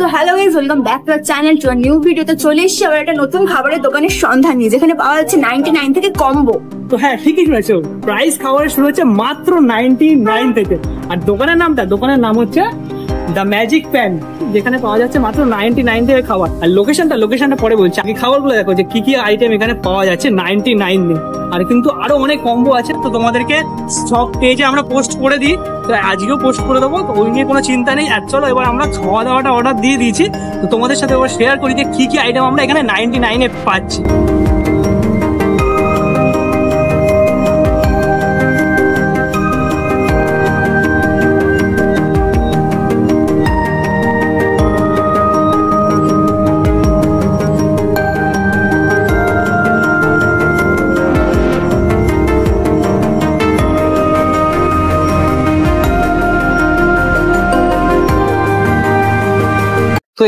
তো hello guys channel new ভিডিওতে চলে একটা নতুন খাবারের দোকানের সন্ধান নিয়ে, যেখানে পাওয়া যাচ্ছে নাইন থেকে কম্বো তো হ্যাঁ ঠিকই শুনেছো। প্রাইস খাবারের হচ্ছে মাত্র নাইন থেকে। আর দোকানের নামটা, দোকানের নাম হচ্ছে দ্য ম্যাজিক প্যান যেখানে পাওয়া যাচ্ছে মাত্র নাইনটি নাইন থেকে খাবার। আর লোকেশনটা লোকেশনটা পরে বলছি। আগে খাবারগুলো দেখো যে কি কি আইটেম এখানে পাওয়া যাচ্ছে নাইনটি নাইন আর কিন্তু আরও অনেক কম্বো আছে। তো তোমাদেরকে সব পেজে আমরা পোস্ট করে দিই। আজকেও পোস্ট করে দেবো, তো ওই নিয়ে কোনো চিন্তা নেই। আর চলো, এবার আমরা খাওয়া দাওয়াটা অর্ডার দিয়ে দিয়েছি। তো তোমাদের সাথে এবার শেয়ার করি যে কী কী আইটেম আমরা এখানে নাইনটি নাইনে পাচ্ছি।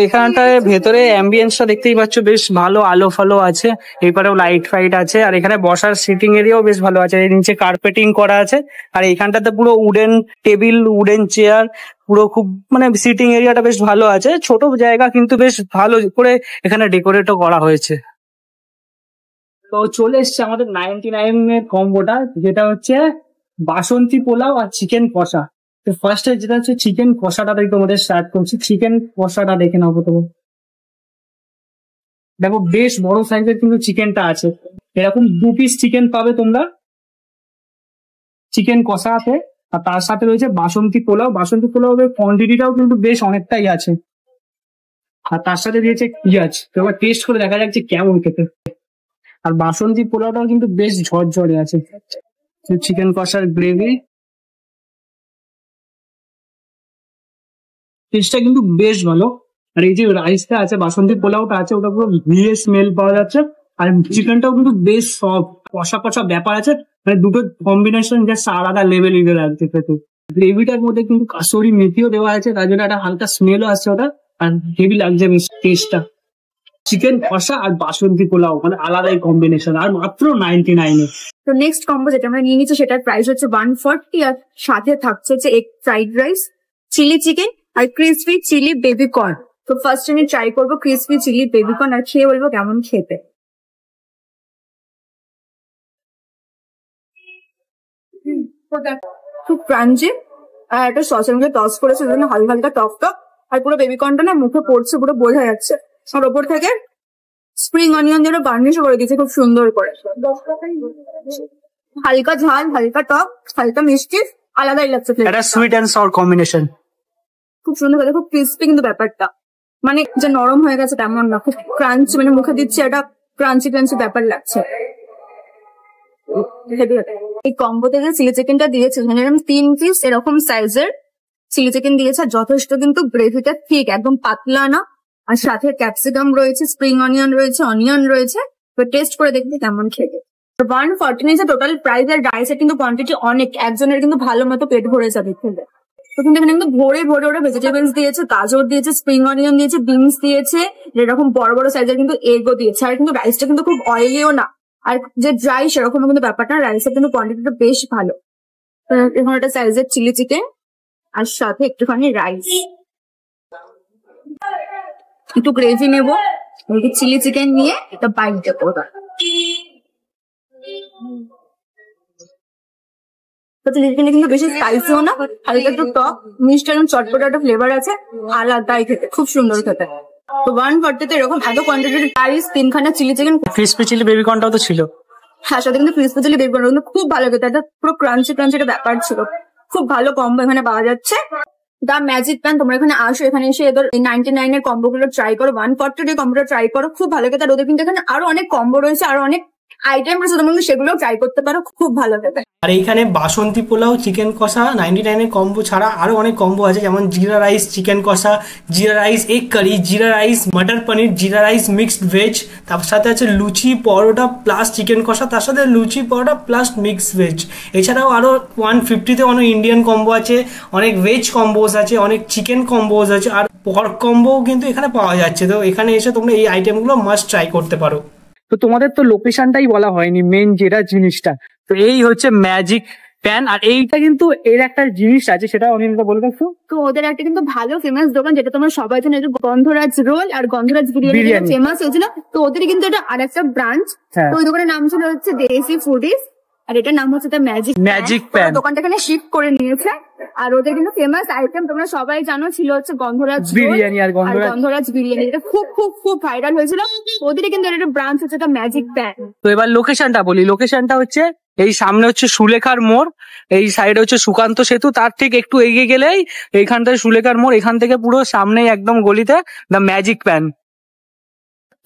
এখানটায় ভেতরে অ্যাম্বিয়েন্সটা দেখতেই পাচ্ছ, বেশ ভালো আলো ফালো আছে। এপারেও লাইট ফাইট আছে, আর এখানে বসার সিটিং এরিয়াও বেশ ভালো আছে। এর নিচে কার্পেটিং করা আছে, আর এখানটাতে পুরো উডেন টেবিল উডেন চেয়ার পুরো খুব মানে সিটিং এরিয়াটা বেশ ভালো আছে। ছোট জায়গা কিন্তু বেশ ভালো করে এখানে ডেকোরেটও করা হয়েছে। তো চলে এসছে আমাদের নাইনটি নাইন এর কম্বোটা যেটা হচ্ছে বাসন্তী পোলাও আর চিকেন কষা। তো ফার্স্টে যেটা হচ্ছে চিকেন কষাটা থেকে তোমাদের স্টার্ট করছি। চিকেন কষাটা দেখে নাও প্রথমে। দেখো বেশ বড় সাইজের কিন্তু চিকেনটা আছে। এরকম দু পিস চিকেন পাবে তোমরা। চিকেন কষা আছে আর তার সাথে রয়েছে বাসন্তী পোলাও। বাসন্তী পোলাওয়ের কোয়ান্টিটিটাও কিন্তু বেশ অনেকটাই আছে। আর তার সাথে দিয়েছে পিঁয়াজ এবার টেস্ট করে দেখা যাচ্ছে কেমন খেতে। আর বাসন্তী পোলাওটাও কিন্তু বেশ ঝরঝরে আছে। চিকেন কষার গ্রেভি টেস্টটা কিন্তু বেশ ভালো। আর এই যে রাইসটা আছে, বাসন্তী পোলাওটা আছে, ওটা পুরো ঘিয়ে স্মেল পাওয়া যাচ্ছে। আর চিকেনটাও কিন্তু বেশ সফট কষা কষা ব্যাপার আছে। মানে দুটো কম্বিনেশন জাস্ট আলাদা লেভেল লাগছে খেতে। গ্রেভিটার মধ্যে কিন্তু কাসুরি মেথিও দেওয়া আছে, তার জন্য একটা হালকা স্মেলও আসছে ওটা। আর হেভি লাগছে টেস্টটা চিকেন কষা আর বাসন্তী পোলাও মানে আলাদাই কম্বিনেশন আর মাত্র নাইনটি নাইনে তো নেক্সট কম্বো যেটা আমরা নিয়ে নিচ্ছি, সেটার প্রাইস হচ্ছে ওয়ান ফর্টি আর সাথে থাকছে হচ্ছে egg fried rice chilli chicken আর ক্রিসপি চিলি বেবিকর্ন তো ফার্স্ট আমি ট্রাই করব ক্রিসপি চিলি বেবিকর্ন আর খেয়ে বলব কেমন খেতে। খুব ক্রাঞ্চি আর একটা সসের মধ্যে টস করেছে জন্য হালকা হালকা টক টক, আর পুরো বেবি কর্নটা না মুখে পড়ছে, পুরো বোঝা যাচ্ছে। আর ওপর থেকে স্প্রিং অনিয়ন যেন গার্নিশ করে দিয়েছে, খুব সুন্দর করে। হালকা ঝাল, হালকা টক, হালকা মিষ্টি, আলাদাই লাগছে এটা সুইট অ্যান্ড সর কম্বিনেশন খুব সুন্দর খুব ক্রিস্পি কিন্তু ব্যাপারটা। মানে যে নরম হয়ে গেছে তেমন না, খুব ক্রাঞ্চি মানে মুখে দিচ্ছে একটা ক্রাঞ্চি ক্রাঞ্চি ব্যাপার লাগছে। এই কম্বো থেকে চিলি চিকেনটা দিয়েছে এরকম তিন পিস এরকম সাইজের চিলি চিকেন দিয়েছে যথেষ্ট কিন্তু গ্রেভিটা ঠিক একদম পাতলা না। আর সাথে ক্যাপসিকাম রয়েছে স্প্রিং অনিয়ন রয়েছে অনিয়ন রয়েছে, তো টেস্ট করে দেখতে কেমন খেতে। ওয়ান ফর্টি টোটাল প্রাইস আর রাইসের কিন্তু কোয়ান্টিটি অনেক, একজনের কিন্তু ভালো মতো পেট ভরে যাবে খেলে। কিন্তু এখানে ভরে ভরে ওরা ভেজিটেবলস দিয়েছে, গাজর দিয়েছে স্প্রিং অনিয়ন দিয়েছে বিনস দিয়েছে এরকম বড় বড় সাইজের কিন্তু এগও দিয়েছে। আর কিন্তু রাইসটা কিন্তু খুব অয়েলিও না। আর যে ড্রাই সেরকম কিন্তু ব্যাপারটা রাইসের কিন্তু কোয়ান্টিটিটা বেশ ভালো। এখানে একটা সাইজের চিলি চিকেন আর সাথে একটুখানি রাইস একটু গ্রেভি নেব চিলি চিকেন নিয়ে একটা বাইট দেবো চিকেনে কিন্তু বেশি স্পাইসিও না হালকা একটু টক মিষ্টি এবং চটপটা একটা ফ্লেভার আছে আলাদাই খেতে খুব সুন্দর খেতে। তো ওয়ান ফর্টিতে এরকম এত কোয়ান্টিটির রাইস তিনখানা chilli chicken crispy chilli baby কর্নটাও তো ছিল। হ্যাঁ সাথে কিন্তু ক্রিসপি চিলি বেবি কিন্তু খুব ভালো খেতে একটা পুরো ক্রাঞ্চি ক্রাঞ্চি একটা ব্যাপার ছিল। খুব ভালো কম্বো এখানে পাওয়া যাচ্ছে। দা ম্যাজিক প্যান তোমরা এখানে আসো এখানে এসে এদের নাইনটি নাইন এর কম্বো গুলো ট্রাই করো। ওয়ান ফর্টির কম্বোটা ট্রাই করো খুব ভালো খেতে। আর ওদের কিন্তু এখানে আরও অনেক কম্বো রয়েছে আরও অনেক আইটেম রয়েছে তোমরা সেগুলো ট্রাই করতে পারো, খুব ভালো হবে। আর এইখানে বাসন্তী পোলাও চিকেন কষা নাইনটি নাইনের কম্বো ছাড়া আরও অনেক কম্বো আছে, যেমন জিরা রাইস চিকেন কষা, জিরা রাইস এগ কারি জিরা রাইস মাটার পনির জিরা রাইস মিক্সড ভেজ তার সাথে আছে লুচি, পরোটা প্লাস চিকেন কষা, তার সাথে লুচি, পরোটা প্লাস মিক্সড ভেজ এছাড়াও আরও ওয়ান ফিফটিতে অনেক ইন্ডিয়ান কম্বো আছে, অনেক ভেজ কম্বোজ আছে, অনেক চিকেন কম্বোজ আছে, আর পর্ক কম্বোও কিন্তু এখানে পাওয়া যাচ্ছে। তো এখানে এসে তোমরা এই আইটেমগুলো মাস্ট ট্রাই করতে পারো। তো তোমাদের তো লোকেশনটাই বলা হয়নি মেন যেটা জিনিসটা। তো এই হচ্ছে ম্যাজিক প্যান আর এইটা কিন্তু এর একটা জিনিস আছে সেটা অনিন্দিতা বলবে একটু। তো ওদের একটা কিন্তু ভালো ফেমাস দোকান যেটা তোমরা সবাই জানো এটা গন্ধরাজ রোল আর গন্ধরাজ বিরিয়ানি। ফেমাস হয়েছিল। তো ওদের কিন্তু এটা আরেকটা ব্রাঞ্চ। হ্যাঁ। তো ওই দোকানের নাম ছিল হচ্ছে দেশি ফুডিস আর এটার নাম হচ্ছে দ্য ম্যাজিক ম্যাজিক প্যান দোকানটা এখানে শিফট করে নিয়েছে। আর ওদের কিন্তু ফেমাস আইটেম তোমরা সবাই জানো ছিল হচ্ছে গন্ধরাজ বিরিয়ানি আর গন্ধরাজ- গন্ধরাজ বিরিয়ানি এটা খুব খুব খুব ভাইরাল হয়েছিল। ওদের কিন্তু একটা ব্রাঞ্চ হচ্ছে দ্য ম্যাজিক প্যান তো এবার লোকেশনটা বলি। লোকেশনটা হচ্ছে এই সামনে হচ্ছে সুলেখার মোড় এই সাইডে হচ্ছে সুকান্ত সেতু তার ঠিক একটু এগিয়ে গেলেই এইখান থেকে সুলেখার মোড় এখান থেকে পুরো সামনেই একদম গলিতে দ্য ম্যাজিক প্যান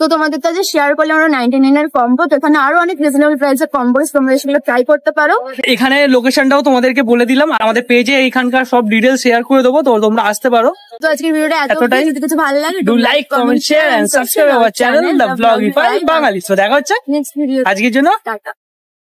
তো তোমাদের কাছে শেয়ার করলে আমরা নাইনটি নাইনের কম্বো তো এখানে আরও অনেক রিজনেবল প্রাইসের কম্বো তোমরা সেগুলো ট্রাই করতে পারো। এখানে লোকেশনটাও তোমাদেরকে বলে দিলাম আর আমাদের পেজে এখানকার সব ডিটেলস শেয়ার করে দেবো তো তোমরা আসতে পারো। তো আজকের ভিডিওটা এতটাই। যদি কিছু ভালো লাগে do like comment share and subscribe our channel the blog Bangali তো দেখা হচ্ছে নেক্সট ভিডিও আজকের জন্য। টাটা